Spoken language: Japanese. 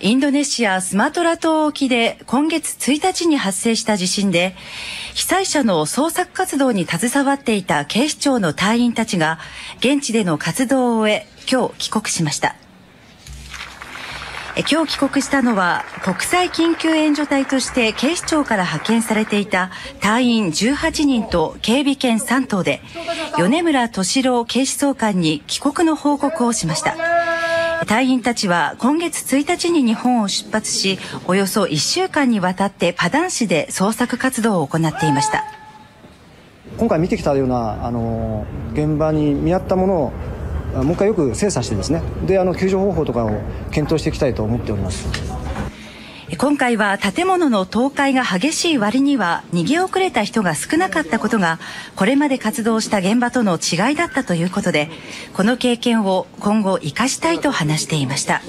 インドネシア・スマトラ島沖で今月1日に発生した地震で、被災者の捜索活動に携わっていた警視庁の隊員たちが、現地での活動を終え、今日帰国しました。今日帰国したのは国際緊急援助隊として警視庁から派遣されていた隊員18人と警備犬3頭で米村敏郎警視総監に帰国の報告をしました隊員たちは今月1日に日本を出発しおよそ1週間にわたってパダン市で捜索活動を行っていました。今回見てきたようなあの現場に見合ったものをもう一回よく精査してですね。であの救助方法とかを検討していきたいと思っております。今回は建物の倒壊が激しい割には逃げ遅れた人が少なかったことがこれまで活動した現場との違いだったということでこの経験を今後生かしたいと話していました。